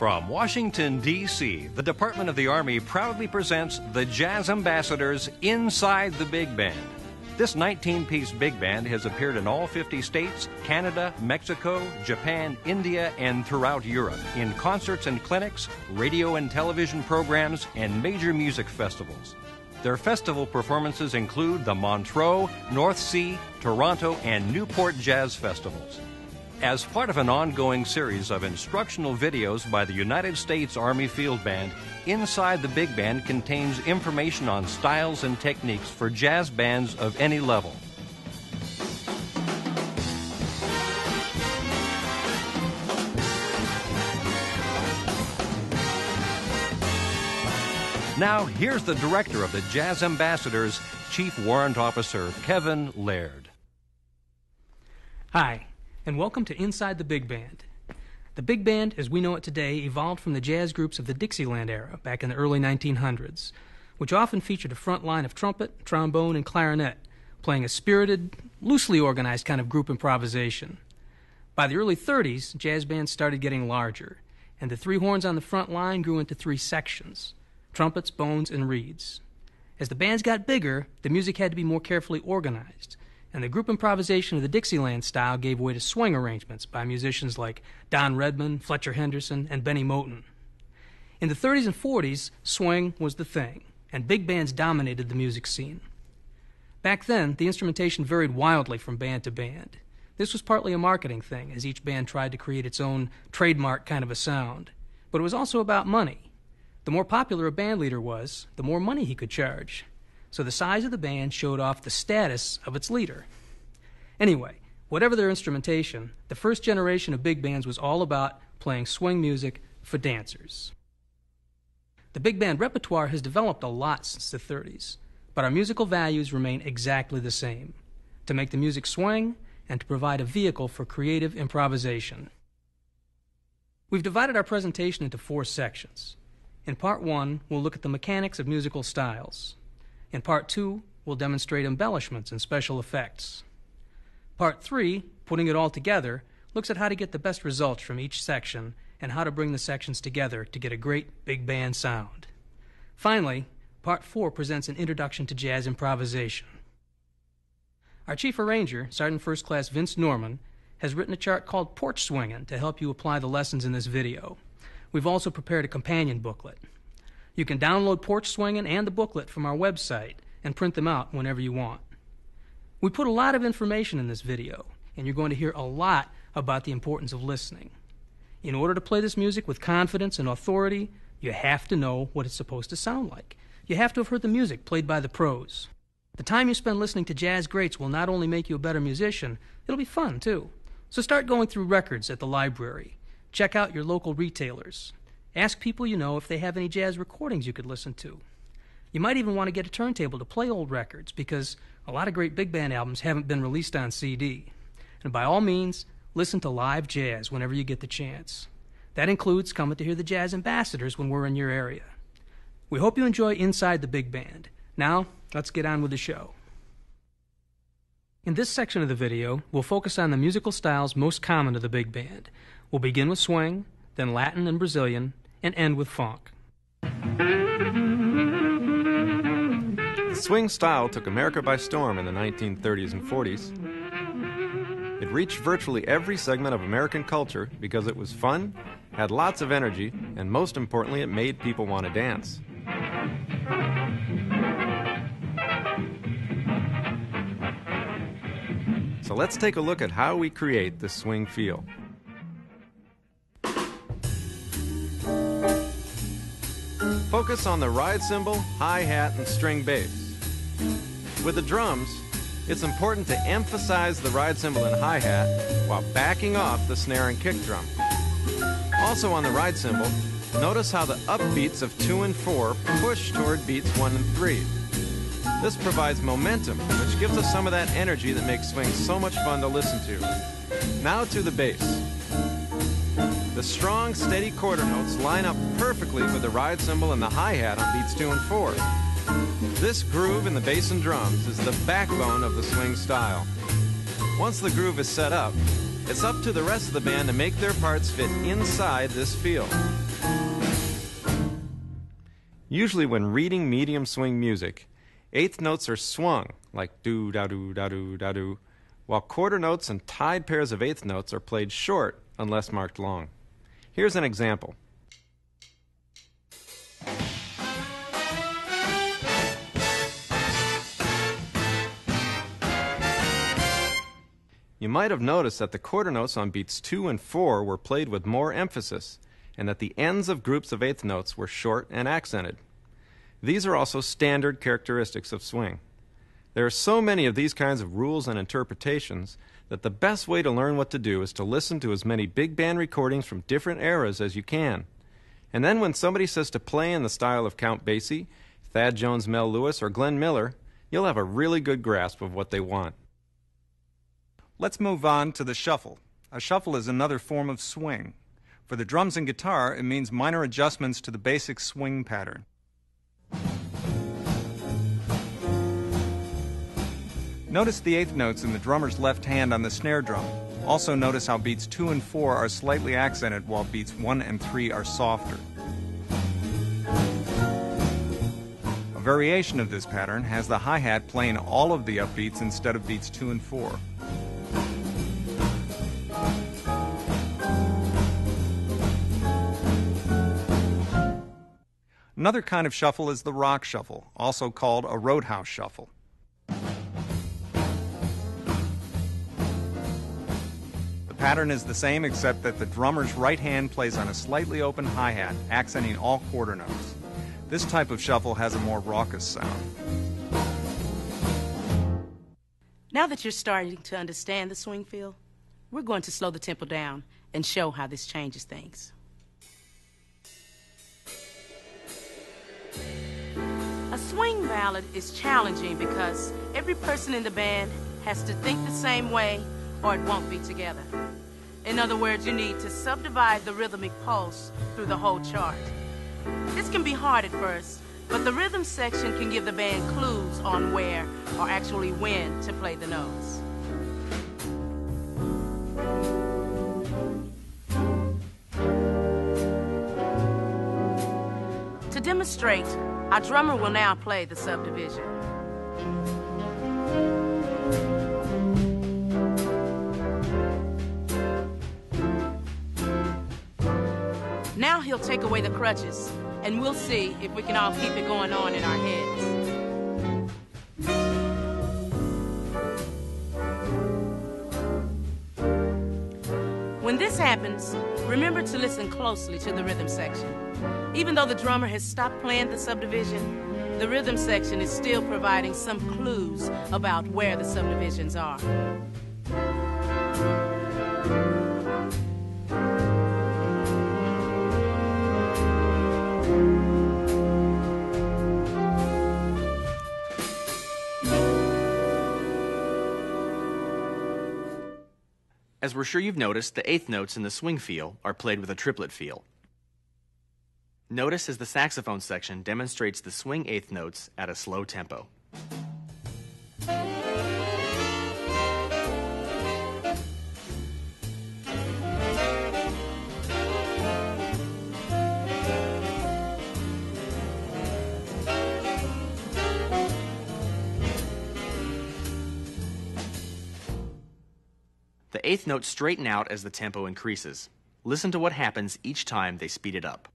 From Washington, D.C., the Department of the Army proudly presents the Jazz Ambassadors Inside the Big Band. This 19 piece big band has appeared in all 50 states, Canada, Mexico, Japan, India, and throughout Europe in concerts and clinics, radio and television programs, and major music festivals. Their festival performances include the Montreux, North Sea, Toronto, and Newport Jazz Festivals. As part of an ongoing series of instructional videos by the United States Army Field Band, Inside the Big Band contains information on styles and techniques for jazz bands of any level. Now, here's the director of the Jazz Ambassadors, Chief Warrant Officer Kevin Laird. Hi, and welcome to Inside the Big Band. The big band, as we know it today, evolved from the jazz groups of the Dixieland era back in the early 1900s, which often featured a front line of trumpet, trombone, and clarinet, playing a spirited, loosely organized kind of group improvisation. By the early 30s, jazz bands started getting larger, and the three horns on the front line grew into three sections trumpets, bones, and reeds. As the bands got bigger, the music had to be more carefully organized, and the group improvisation of the Dixieland style gave way to swing arrangements by musicians like Don Redman, Fletcher Henderson, and Bennie Moten. In the 30s and 40s, swing was the thing, and big bands dominated the music scene. Back then, the instrumentation varied wildly from band to band. This was partly a marketing thing, as each band tried to create its own trademark kind of a sound. But it was also about money. The more popular a band leader was, the more money he could charge. So the size of the band showed off the status of its leader. Anyway, whatever their instrumentation, the first generation of big bands was all about playing swing music for dancers. The big band repertoire has developed a lot since the 30s, but our musical values remain exactly the same to make the music swing and to provide a vehicle for creative improvisation. We've divided our presentation into four sections. In part one, we'll look at the mechanics of musical styles. In part two, we'll demonstrate embellishments and special effects. Part three, putting it all together, looks at how to get the best results from each section and how to bring the sections together to get a great big band sound. Finally, part four presents an introduction to jazz improvisation. Our chief arranger, Sergeant First Class Vince Norman, has written a chart called Porch Swingin' to help you apply the lessons in this video. We've also prepared a companion booklet. You can download Porch Swingin' and the booklet from our website and print them out whenever you want. We put a lot of information in this video, and you're going to hear a lot about the importance of listening. In order to play this music with confidence and authority, you have to know what it's supposed to sound like. You have to have heard the music played by the pros. The time you spend listening to jazz greats will not only make you a better musician, it'll be fun too. So start going through records at the library. Check out your local retailers. Ask people you know if they have any jazz recordings you could listen to. You might even want to get a turntable to play old records because a lot of great big band albums haven't been released on CD. And by all means, listen to live jazz whenever you get the chance. That includes coming to hear the jazz ambassadors when we're in your area. We hope you enjoy Inside the Big Band. Now, let's get on with the show. In this section of the video, we'll focus on the musical styles most common to the big band. We'll begin with swing, then Latin and Brazilian, and end with funk. The swing style took America by storm in the 1930s and 40s. It reached virtually every segment of American culture because it was fun, had lots of energy, and most importantly, it made people want to dance. So let's take a look at how we create the swing feel. Focus on the ride cymbal, hi-hat, and string bass. With the drums, it's important to emphasize the ride cymbal and hi-hat while backing off the snare and kick drum. Also on the ride cymbal, notice how the upbeats of 2 and 4 push toward beats 1 and 3. This provides momentum, which gives us some of that energy that makes swing so much fun to listen to. Now to the bass. The strong, steady quarter notes line up perfectly with the ride cymbal and the hi-hat on beats 2 and 4. This groove in the bass and drums is the backbone of the swing style. Once the groove is set up, it's up to the rest of the band to make their parts fit inside this feel. Usually, when reading medium swing music, eighth notes are swung, like do da do da do da do, while quarter notes and tied pairs of eighth notes are played short unless marked long. Here's an example. You might have noticed that the quarter notes on beats 2 and 4 were played with more emphasis, and that the ends of groups of eighth notes were short and accented. These are also standard characteristics of swing. There are so many of these kinds of rules and interpretations that the best way to learn what to do is to listen to as many big band recordings from different eras as you can. And then when somebody says to play in the style of Count Basie, Thad Jones, Mel Lewis, or Glenn Miller, you'll have a really good grasp of what they want. Let's move on to the shuffle. A shuffle is another form of swing. For the drums and guitar, it means minor adjustments to the basic swing pattern. Notice the eighth notes in the drummer's left hand on the snare drum. Also notice how beats 2 and 4 are slightly accented while beats 1 and 3 are softer. A variation of this pattern has the hi-hat playing all of the upbeats instead of beats 2 and 4. Another kind of shuffle is the rock shuffle, also called a roadhouse shuffle. Pattern is the same except that the drummer's right hand plays on a slightly open hi hat, accenting all quarter notes. This type of shuffle has a more raucous sound. Now that you're starting to understand the swing feel, we're going to slow the tempo down and show how this changes things. A swing ballad is challenging because every person in the band has to think the same way or it won't be together. In other words, you need to subdivide the rhythmic pulse through the whole chart. This can be hard at first, but the rhythm section can give the band clues on where or actually when to play the notes. To demonstrate, our drummer will now play the subdivision. Now he'll take away the crutches, and we'll see if we can all keep it going on in our heads. When this happens, remember to listen closely to the rhythm section. Even though the drummer has stopped playing the subdivision, the rhythm section is still providing some clues about where the subdivisions are. As we're sure you've noticed, the eighth notes in the swing feel are played with a triplet feel. Notice as the saxophone section demonstrates the swing eighth notes at a slow tempo. Eighth notes straighten out as the tempo increases. Listen to what happens each time they speed it up.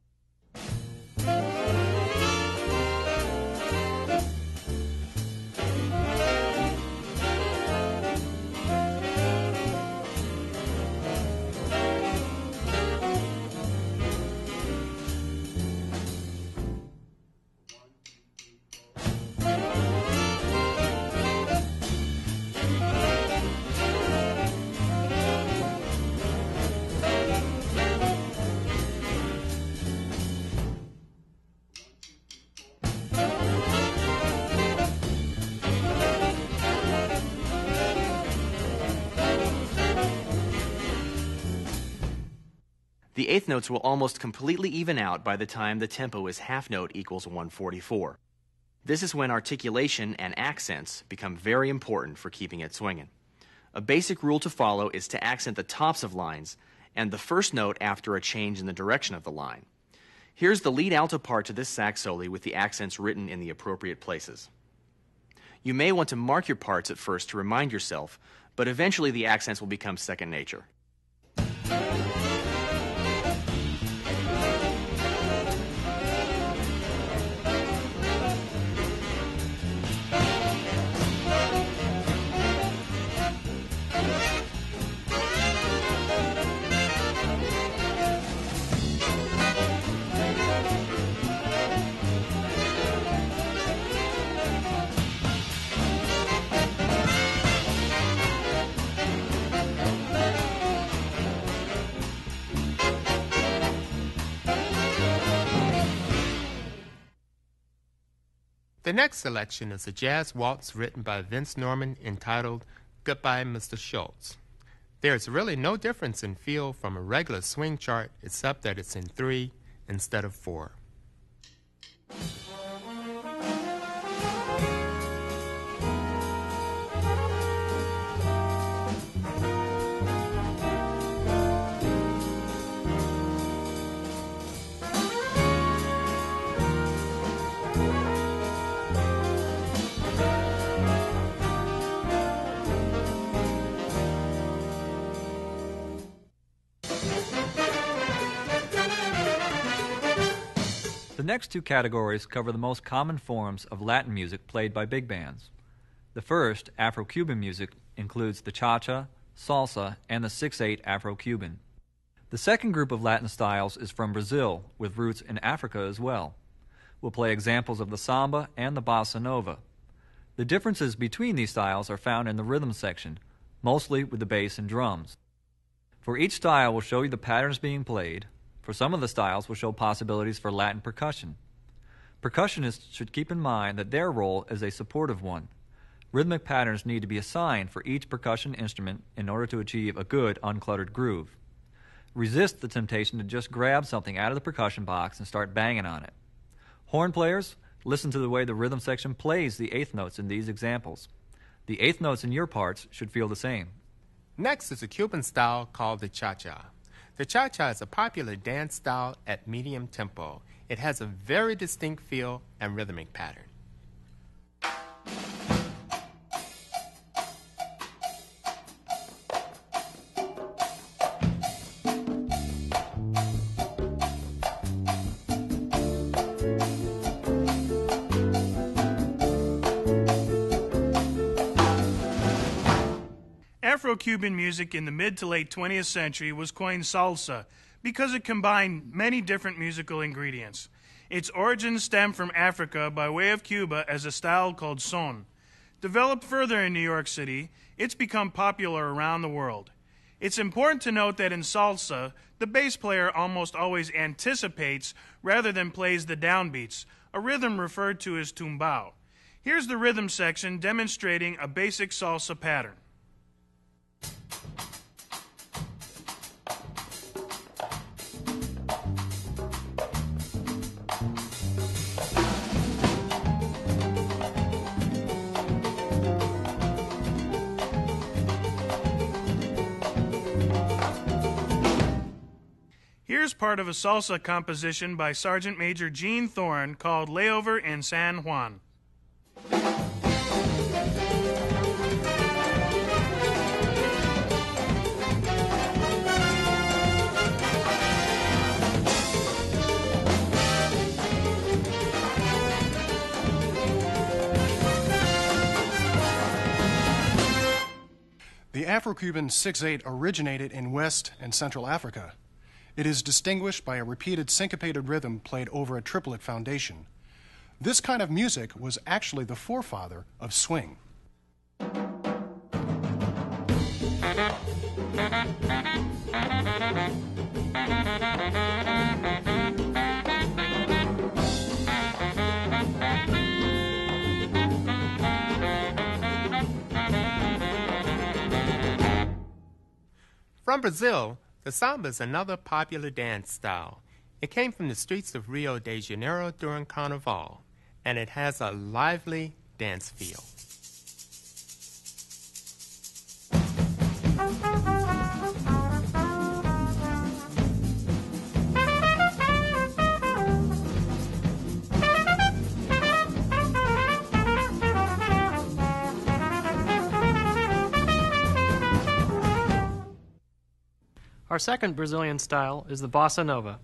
The eighth notes will almost completely even out by the time the tempo is half note equals 144. This is when articulation and accents become very important for keeping it swinging. A basic rule to follow is to accent the tops of lines and the first note after a change in the direction of the line. Here's the lead alto part to this sax solo with the accents written in the appropriate places. You may want to mark your parts at first to remind yourself, but eventually the accents will become second nature. The next selection is a jazz waltz written by Vince Norman entitled Goodbye, Mr. Schultz. There's really no difference in feel from a regular swing chart except that it's in three instead of four. Next two categories cover the most common forms of Latin music played by big bands. The first, Afro Cuban music, includes the cha cha, salsa, and the 6 8 Afro Cuban. The second group of Latin styles is from Brazil, with roots in Africa as well. We'll play examples of the samba and the bossa nova. The differences between these styles are found in the rhythm section, mostly with the bass and drums. For each style, we'll show you the patterns being played, for some of the styles will show possibilities for Latin percussion. Percussionists should keep in mind that their role is a supportive one. Rhythmic patterns need to be assigned for each percussion instrument in order to achieve a good, uncluttered groove. Resist the temptation to just grab something out of the percussion box and start banging on it. Horn players, listen to the way the rhythm section plays the eighth notes in these examples. The eighth notes in your parts should feel the same. Next is a Cuban style called the cha cha. The cha cha is a popular dance style at medium tempo. It has a very distinct feel and rhythmic pattern. Afro-Cuban music in the mid to late 20th century was coined salsa because it combined many different musical ingredients. Its origins stem from Africa by way of Cuba as a style called son. Developed further in New York City, it's become popular around the world. It's important to note that in salsa, the bass player almost always anticipates rather than plays the downbeats, a rhythm referred to as tumbao. Here's the rhythm section demonstrating a basic salsa pattern. Here's part of a salsa composition by Sergeant Major Gene Thorne called Layover in San Juan. The Afro-Cuban 6-8 originated in West and Central Africa. It is distinguished by a repeated syncopated rhythm played over a triplet foundation. This kind of music was actually the forefather of swing. From Brazil, the samba is another popular dance style. It came from the streets of Rio de Janeiro during Carnival, and it has a lively dance feel. Our second Brazilian style is the bossa nova.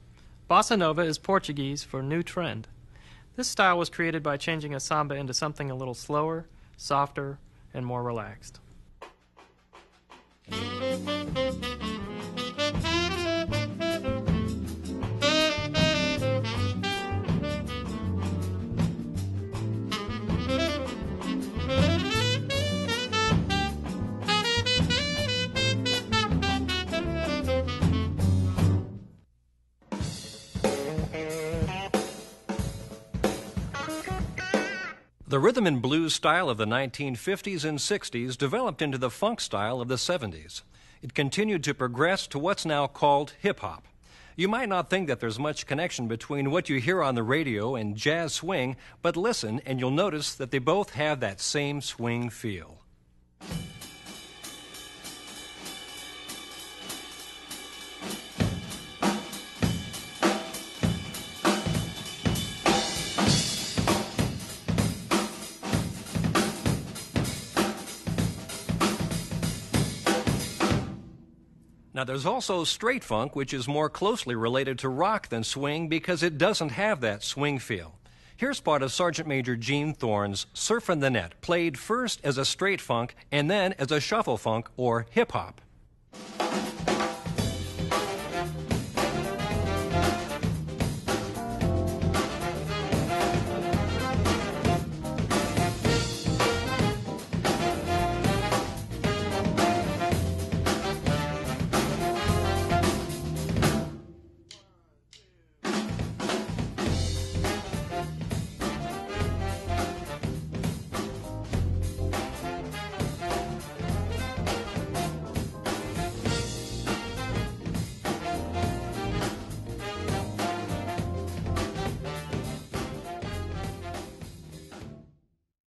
Bossa nova is Portuguese for new trend. This style was created by changing a samba into something a little slower, softer, and more relaxed. The rhythm and blues style of the 1950s and 60s developed into the funk style of the 70s. It continued to progress to what's now called hip hop. You might not think that there's much connection between what you hear on the radio and jazz swing, but listen and you'll notice that they both have that same swing feel. Now, there's also straight funk, which is more closely related to rock than swing because it doesn't have that swing feel. Here's part of Sergeant Major Gene Thorne's Surfin' the Net, played first as a straight funk and then as a shuffle funk or hip hop.